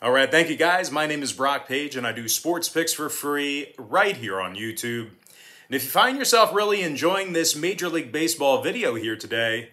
All right, thank you guys. My name is Brock Page, and I do sports picks for free right here on YouTube. And if you find yourself really enjoying this Major League Baseball video here today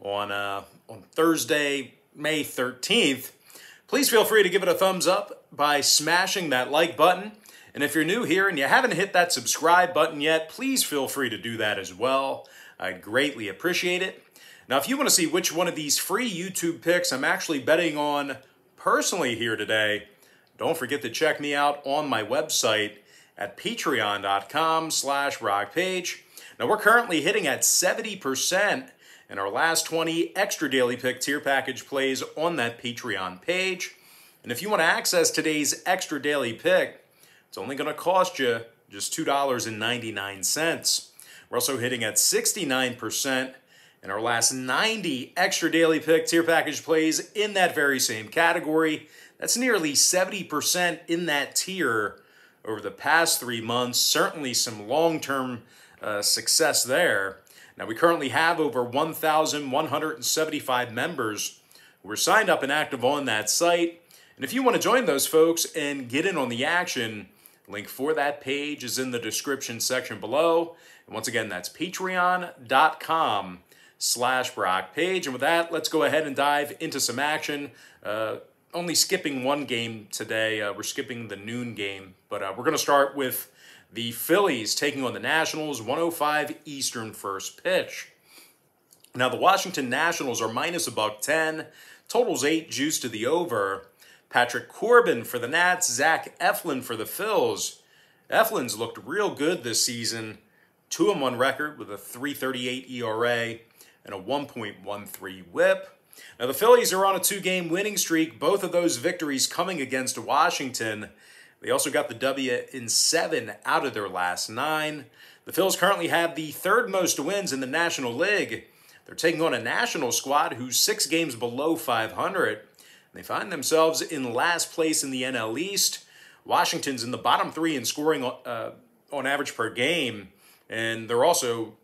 on, uh, on Thursday, May 13th, please feel free to give it a thumbs up by smashing that like button. And if you're new here and you haven't hit that subscribe button yet, please feel free to do that as well. I'd greatly appreciate it. Now, if you want to see which one of these free YouTube picks I'm actually betting on personally here today, don't forget to check me out on my website at patreon.com slash Brock Page. Now, we're currently hitting at 70% in our last 20 extra daily pick tier package plays on that Patreon page. And if you want to access today's extra daily pick, it's only going to cost you just $2.99. We're also hitting at 69% in our last 90 extra daily pick tier package plays in that very same category. That's nearly 70% in that tier over the past three months. Certainly some long term uh, success there. Now, we currently have over 1,175 members who are signed up and active on that site. And if you want to join those folks and get in on the action, link for that page is in the description section below. And once again, that's patreon.com slash Brock Page. And with that, let's go ahead and dive into some action. Uh, only skipping one game today. Uh, we're skipping the noon game, but uh, we're going to start with the Phillies taking on the Nationals, 105 Eastern first pitch. Now, the Washington Nationals are minus a buck 10, totals 8, juice to the over. Patrick Corbin for the Nats, Zach Eflin for the Phils. Eflin's looked real good this season. 2 and 1 record with a 338 ERA and a 1.13 whip. Now, the Phillies are on a two game winning streak, both of those victories coming against Washington. They also got the W in seven out of their last nine. The Phils currently have the third most wins in the National League. They're taking on a national squad who's six games below 500. They find themselves in last place in the NL East. Washington's in the bottom three in scoring uh, on average per game, and they're also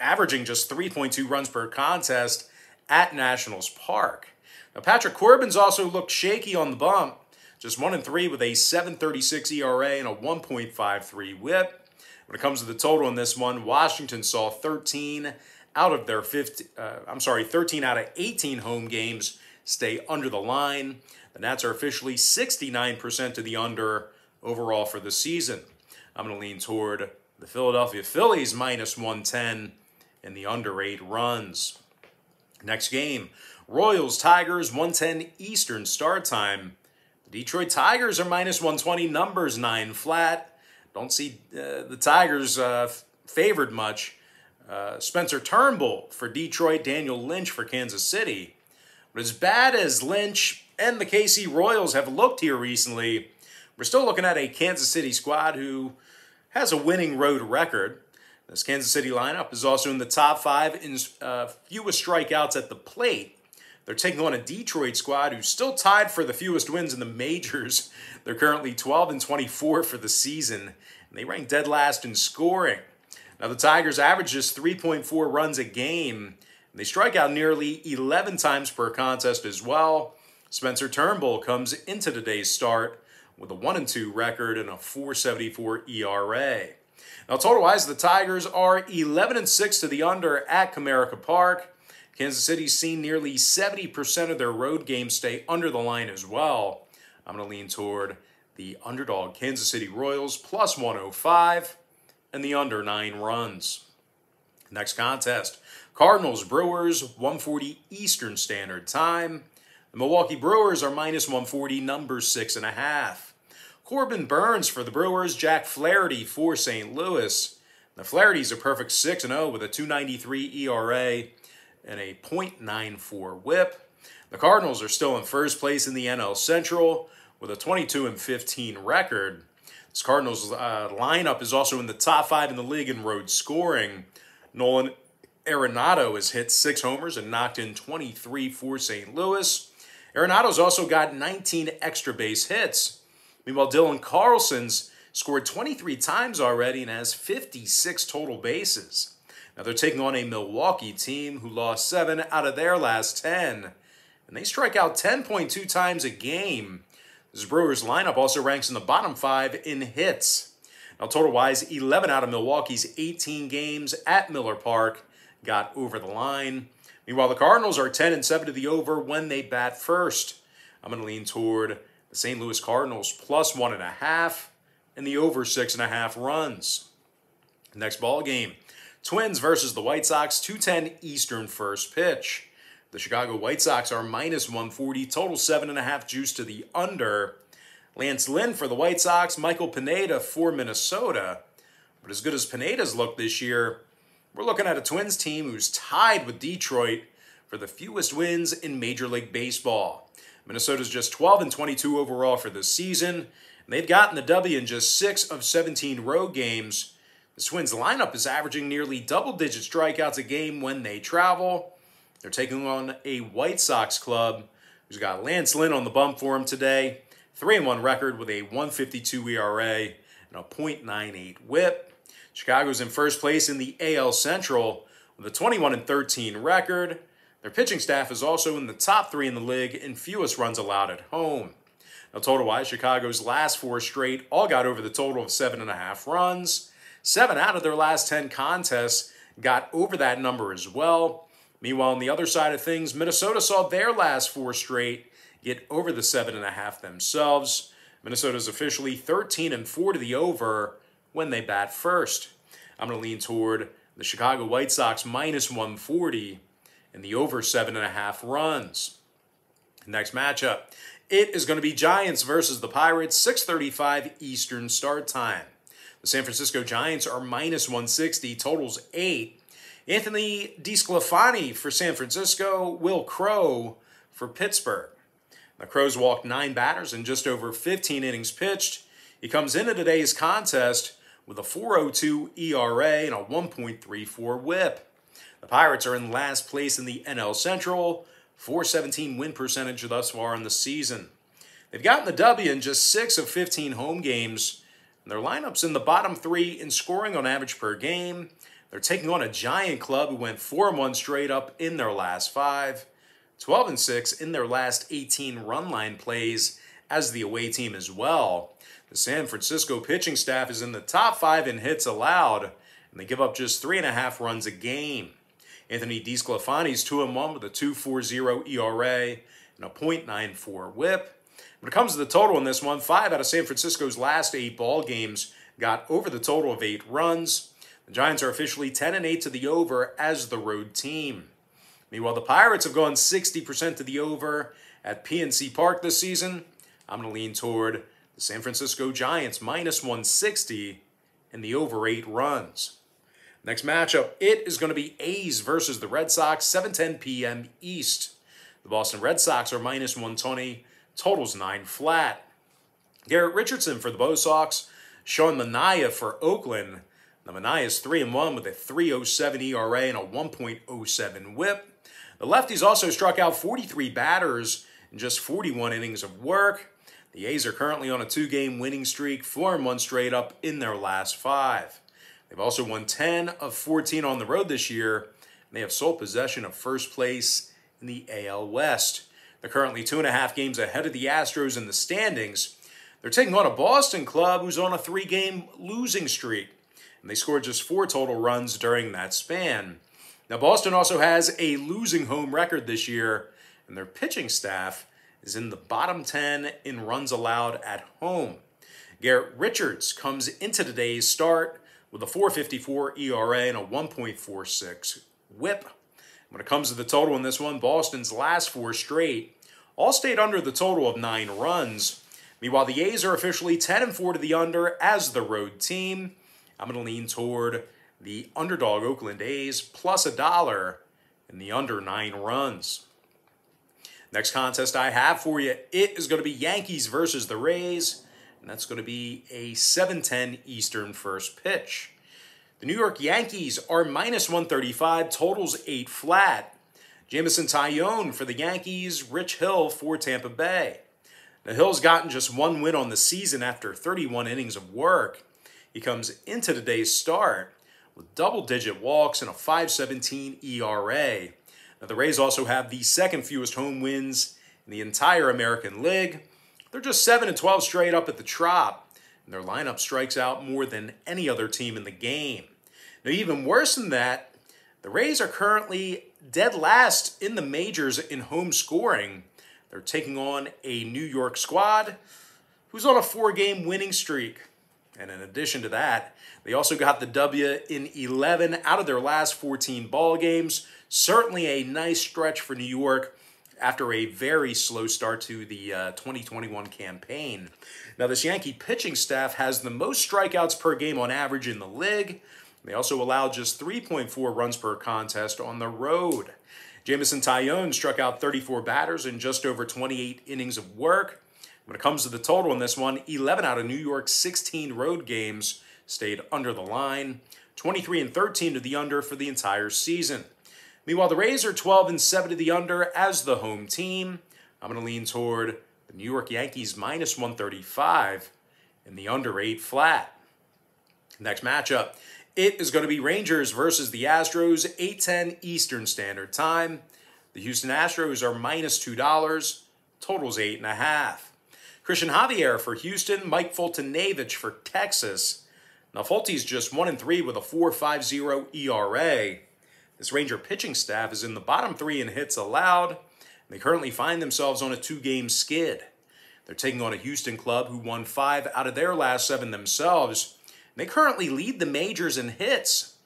averaging just 3.2 runs per contest at Nationals Park. Now, Patrick Corbin's also looked shaky on the bump, just 1 and 3 with a 7.36 ERA and a 1.53 whip. When it comes to the total in this one, Washington saw 13 out of their 50, uh, I'm sorry, 13 out of 18 home games stay under the line. The Nats are officially 69% to the under overall for the season. I'm going to lean toward the Philadelphia Phillies minus 110 and the under eight runs. Next game, Royals Tigers 110 Eastern start time. The Detroit Tigers are minus 120, numbers nine flat. Don't see uh, the Tigers uh, favored much. Uh, Spencer Turnbull for Detroit, Daniel Lynch for Kansas City. But as bad as Lynch and the KC Royals have looked here recently, we're still looking at a Kansas City squad who has a winning road record. This Kansas City lineup is also in the top five in uh, fewest strikeouts at the plate. They're taking on a Detroit squad who's still tied for the fewest wins in the majors. They're currently 12 and 24 for the season, and they rank dead last in scoring. Now, the Tigers average just 3.4 runs a game, and they strike out nearly 11 times per contest as well. Spencer Turnbull comes into today's start with a 1 2 record and a 474 ERA. Now, total wise, the Tigers are 11 and 6 to the under at Comerica Park. Kansas City's seen nearly 70% of their road games stay under the line as well. I'm going to lean toward the underdog Kansas City Royals plus 105 and the under 9 runs. Next contest Cardinals Brewers 140 Eastern Standard Time. The Milwaukee Brewers are minus 140, number 6.5. Corbin Burnes for the Brewers, Jack Flaherty for St. Louis. The Flaherty's a perfect 6 0 with a 293 ERA and a .94 whip. The Cardinals are still in first place in the NL Central with a 22 and 15 record. This Cardinals uh, lineup is also in the top five in the league in road scoring. Nolan Arenado has hit six homers and knocked in 23 for St. Louis. Arenado's also got 19 extra base hits. Meanwhile, Dylan Carlson's scored 23 times already and has 56 total bases. Now they're taking on a Milwaukee team who lost seven out of their last 10, and they strike out 10.2 times a game. This Brewers lineup also ranks in the bottom five in hits. Now, total wise, 11 out of Milwaukee's 18 games at Miller Park got over the line. Meanwhile, the Cardinals are 10 and 7 to the over when they bat first. I'm going to lean toward the St. Louis Cardinals plus one and a half and the over six and a half runs. Next ball game, Twins versus the White Sox, 210 Eastern first pitch. The Chicago White Sox are minus 140, total seven and a half juice to the under. Lance Lynn for the White Sox, Michael Pineda for Minnesota. But as good as Pineda's looked this year, we're looking at a Twins team who's tied with Detroit for the fewest wins in Major League Baseball. Minnesota's just 12 and 22 overall for this season, they've gotten the W in just 6 of 17 road games. The Twins lineup is averaging nearly double digit strikeouts a game when they travel. They're taking on a White Sox club who's got Lance Lynn on the bump for him today. 3 1 record with a 152 ERA and a .98 whip. Chicago's in first place in the AL Central with a 21 13 record. Their pitching staff is also in the top three in the league in fewest runs allowed at home. Now, total wise, Chicago's last four straight all got over the total of seven and a half runs. Seven out of their last 10 contests got over that number as well. Meanwhile, on the other side of things, Minnesota saw their last four straight get over the seven and a half themselves. Minnesota's officially 13 and 4 to the over when they bat first. I'm going to lean toward the Chicago White Sox minus 140 and the over seven and a half runs. Next matchup, it is going to be Giants versus the Pirates, 6:35 Eastern start time. The San Francisco Giants are minus 160, totals eight. Anthony DeSclafani for San Francisco, Wil Crowe for Pittsburgh. The Crowe's walked nine batters in just over 15 innings pitched. He comes into today's contest with a 4.02 ERA and a 1.34 WHIP. The Pirates are in last place in the NL Central, 417 win percentage thus far in the season. They've gotten the W in just six of 15 home games, and their lineup's in the bottom three in scoring on average per game. They're taking on a giant club who went 4 1 straight up in their last five. 12 and 6 in their last 18 run line plays as the away team as well. The San Francisco pitching staff is in the top five in hits allowed, and they give up just three and a half runs a game. Anthony DeSclafani's 2 and 1 with a 2.40 ERA and a .94 whip. When it comes to the total in this one, five out of San Francisco's last eight ball games got over the total of eight runs. The Giants are officially 10 and 8 to the over as the road team. Meanwhile, the Pirates have gone 60% to the over at PNC Park this season. I'm going to lean toward the San Francisco Giants minus 160 and the over 8 runs. Next matchup, it is going to be A's versus the Red Sox, 7:10 p.m. East. The Boston Red Sox are minus 120, totals 9 flat. Garrett Richardson for the Bo Sox, Sean Manaea for Oakland. The Manaea is 3 and 1 with a 3.07 ERA and a 1.07 whip. The lefties also struck out 43 batters in just 41 innings of work. The A's are currently on a two game winning streak, 4 and 1 straight up in their last five. They've also won 10 of 14 on the road this year, and they have sole possession of first place in the AL West. They're currently two and a half games ahead of the Astros in the standings. They're taking on a Boston club who's on a three game losing streak, and they scored just four total runs during that span. Now, Boston also has a losing home record this year, and their pitching staff is in the bottom 10 in runs allowed at home. Garrett Richards comes into today's start with a 4.54 ERA and a 1.46 WHIP. When it comes to the total in this one, Boston's last four straight all stayed under the total of nine runs. Meanwhile, the A's are officially 10 and 4 to the under as the road team. I'm going to lean toward the underdog Oakland A's plus a dollar in the under nine runs. Next contest I have for you, it is going to be Yankees versus the Rays, and that's going to be a 7:10 Eastern first pitch. The New York Yankees are minus 135, totals 8 flat. Jameson Taillon for the Yankees, Rich Hill for Tampa Bay. The Hill's gotten just one win on the season after 31 innings of work. He comes into today's start with double digit walks and a 517 ERA. Now, the Rays also have the second fewest home wins in the entire American League. They're just 7 and 12 straight up at the Trop, and their lineup strikes out more than any other team in the game. Now, even worse than that, the Rays are currently dead last in the majors in home scoring. They're taking on a New York squad who's on a four game winning streak. And in addition to that, they also got the W in 11 out of their last 14 ball games. Certainly a nice stretch for New York after a very slow start to the uh, 2021 campaign. Now, this Yankee pitching staff has the most strikeouts per game on average in the league. They also allowed just 3.4 runs per contest on the road. Jameson Taillon struck out 34 batters in just over 28 innings of work. When it comes to the total in this one, 11 out of New York's 16 road games stayed under the line, 23 and 13 to the under for the entire season. Meanwhile, the Rays are 12 and 7 to the under as the home team. I'm going to lean toward the New York Yankees minus 135 and the under 8 flat. Next matchup, it is going to be Rangers versus the Astros, 8:10 Eastern Standard Time. The Houston Astros are minus two dollars. Totals eight and a half. Cristian Javier for Houston, Mike Foltynewicz for Texas. Now Folty's just one and three with a 4.50 ERA. This Ranger pitching staff is in the bottom three in hits allowed. They currently find themselves on a two-game skid. They're taking on a Houston club who won five out of their last seven themselves. They currently lead the majors in hits.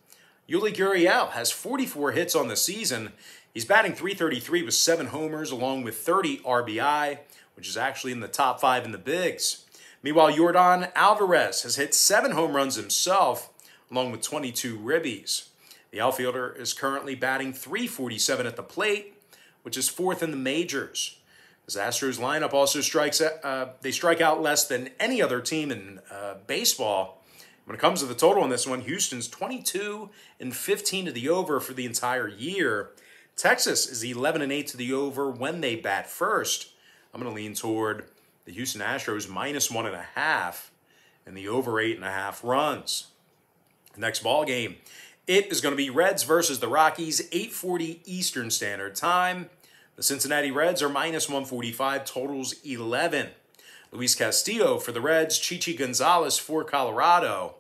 Yuli Gurriel has 44 hits on the season. He's batting 333 with seven homers along with 30 RBI, which is actually in the top five in the bigs. Meanwhile, Yordan Alvarez has hit seven home runs himself, along with 22 ribbies. The outfielder is currently batting 347 at the plate, which is fourth in the majors. This Astros lineup also strikes, uh, they strike out less than any other team in uh, baseball. When it comes to the total on this one, Houston's 22 and 15 to the over for the entire year. Texas is 11 and 8 to the over when they bat first. I'm going to lean toward the Houston Astros minus one and a half and the over eight and a half runs. Next ball game, it is going to be Reds versus the Rockies, 8:40 Eastern Standard Time. The Cincinnati Reds are minus 145, totals 11. Luis Castillo for the Reds, Chichi Gonzalez for Colorado.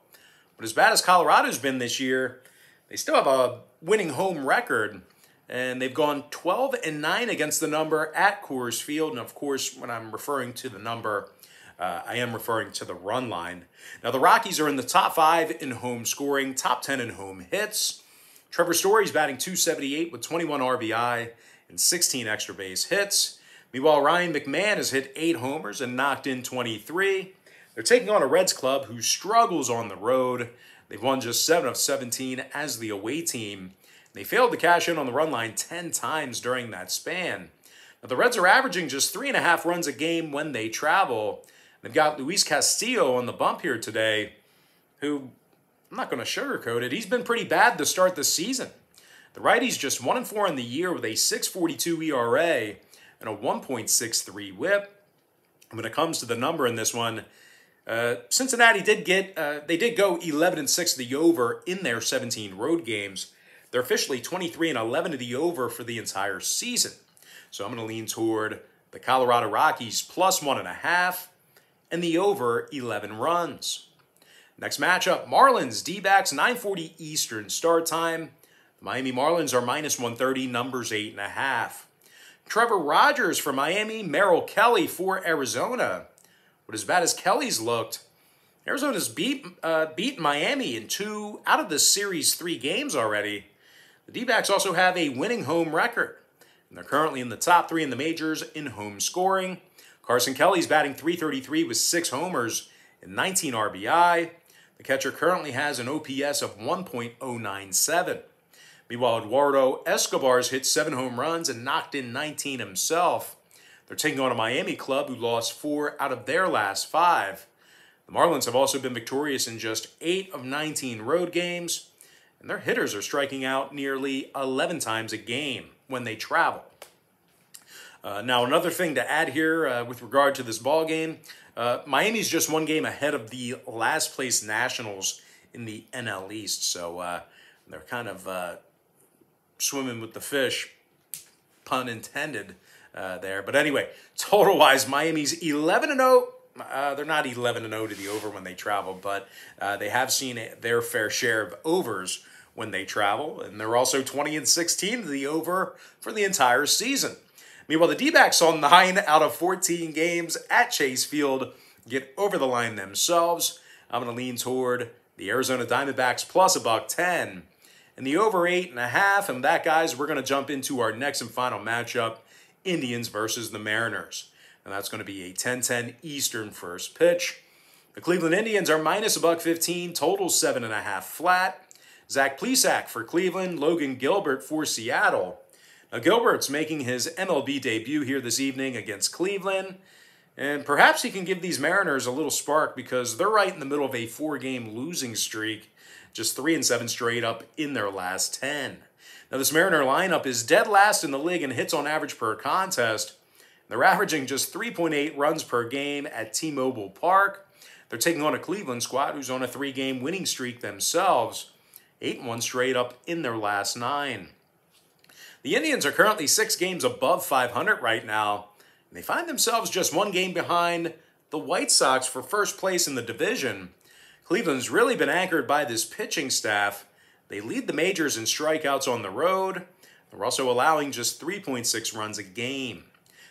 But as bad as Colorado's been this year, they still have a winning home record. And they've gone 12 and 9 against the number at Coors Field. And of course, when I'm referring to the number, uh, I am referring to the run line. Now, the Rockies are in the top five in home scoring, top 10 in home hits. Trevor Story's batting 278 with 21 RBI and 16 extra base hits. Meanwhile, Ryan McMahon has hit eight homers and knocked in 23. They're taking on a Reds club who struggles on the road. They've won just 7 of 17 as the away team. They failed to cash in on the run line 10 times during that span. Now, the Reds are averaging just 3.5 runs a game when they travel. They've got Luis Castillo on the bump here today, who, I'm not going to sugarcoat it, he's been pretty bad to start the season. The righty's just 1 and 4 in the year with a 6.42 ERA and a 1.63 whip. When it comes to the number in this one, uh, Cincinnati did get, uh, they did go 11 and 6 to the over in their 17 road games. They're officially 23 and 11 to the over for the entire season. So I'm going to lean toward the Colorado Rockies plus one and a half and the over 11 runs. Next matchup, Marlins D-backs 940 Eastern start time. The Miami Marlins are minus 130, numbers eight and a half. Trevor Rogers for Miami, Merrill Kelly for Arizona. But as bad as Kelly's looked, Arizona's beat uh, beat Miami in two out of the series three games already. The D-backs also have a winning home record, and they're currently in the top three in the majors in home scoring. Carson Kelly's batting 333 with six homers and 19 RBI. The catcher currently has an OPS of 1.097. Meanwhile, Eduardo Escobar's hit seven home runs and knocked in 19 himself. They're taking on a Miami club who lost four out of their last five. The Marlins have also been victorious in just 8 of 19 road games, and their hitters are striking out nearly 11 times a game when they travel. Uh, now, another thing to add here uh, with regard to this ball game, uh, Miami's just one game ahead of the last place Nationals in the NL East, so uh, they're kind of uh, swimming with the fish, pun intended, uh, there. But anyway, total wise, Miami's 11 and 0. Uh, they're not 11 and 0 to the over when they travel, but they have seen their fair share of overs when they travel, and they're also 20 and 16 to the over for the entire season. Meanwhile, the D backs on 9 out of 14 games at Chase Field get over the line themselves. I'm going to lean toward the Arizona Diamondbacks plus a buck 10 and the over 8.5. And that, guys, we're going to jump into our next and final matchup Indians versus the Mariners. And that's going to be a 10 10 Eastern first pitch. The Cleveland Indians are minus a buck 15, total 7.5 flat. Zach Plesac for Cleveland, Logan Gilbert for Seattle. Now, Gilbert's making his MLB debut here this evening against Cleveland, and perhaps he can give these Mariners a little spark because they're right in the middle of a four game losing streak, just three and seven straight up in their last 10. Now, this Mariner lineup is dead last in the league in hits on average per contest. They're averaging just 3.8 runs per game at T Mobile Park. They're taking on a Cleveland squad who's on a three game winning streak themselves, 8 1 straight up in their last nine. The Indians are currently six games above 500 right now, and they find themselves just one game behind the White Sox for first place in the division. Cleveland's really been anchored by this pitching staff. They lead the majors in strikeouts on the road. They're also allowing just 3.6 runs a game.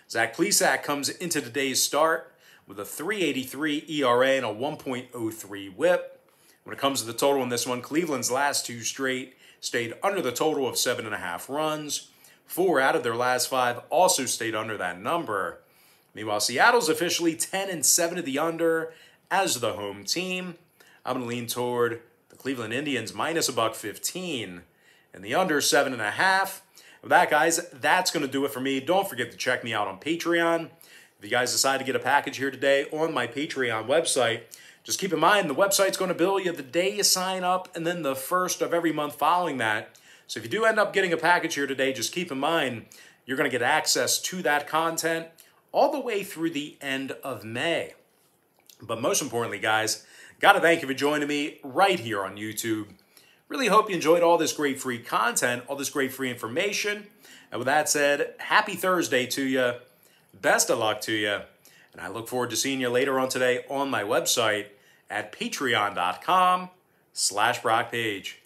Zach Plesac comes into today's start with a 383 ERA and a 1.03 whip. When it comes to the total in this one, Cleveland's last two straight stayed under the total of seven and a half runs. Four out of their last five also stayed under that number. Meanwhile, Seattle's officially 10 and 7 to the under as the home team. I'm going to lean toward the Cleveland Indians minus a buck 15 and the under seven and a half. With that, guys, that's going to do it for me. Don't forget to check me out on Patreon. If you guys decide to get a package here today on my Patreon website, just keep in mind the website's going to bill you the day you sign up and then the first of every month following that. So if you do end up getting a package here today, just keep in mind you're going to get access to that content all the way through the end of May. But most importantly, guys, got to thank you for joining me right here on YouTube. Really hope you enjoyed all this great free content, all this great free information. And with that said, happy Thursday to you. Best of luck to you. And I look forward to seeing you later on today on my website at patreon.com slash Brock Page.